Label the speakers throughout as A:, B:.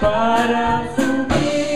A: para sentir.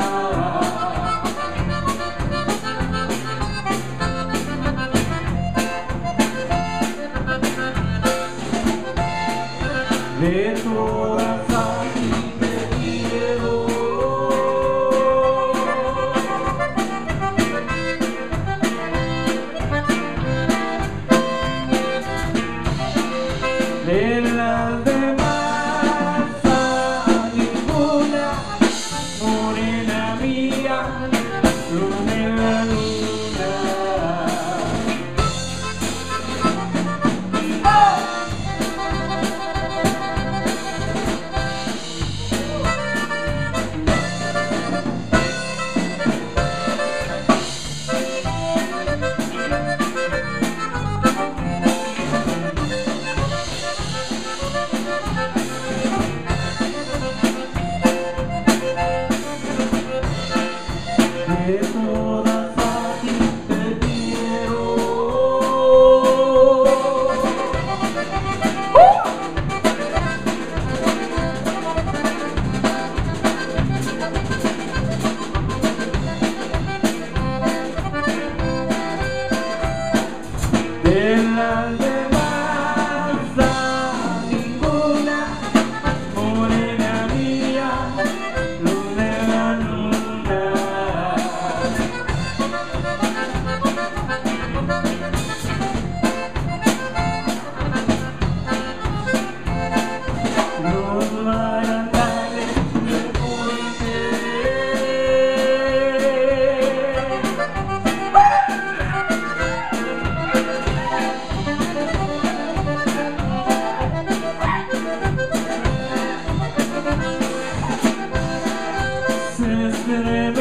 A: de todas a te. De las demás ninguna, now Desperate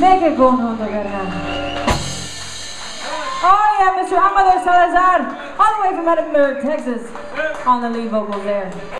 A: लेके कौन हो तो
B: करना Oh yeah, Mr. Amador Salazar, all the way from Edinburg, Texas, on the lead vocals there.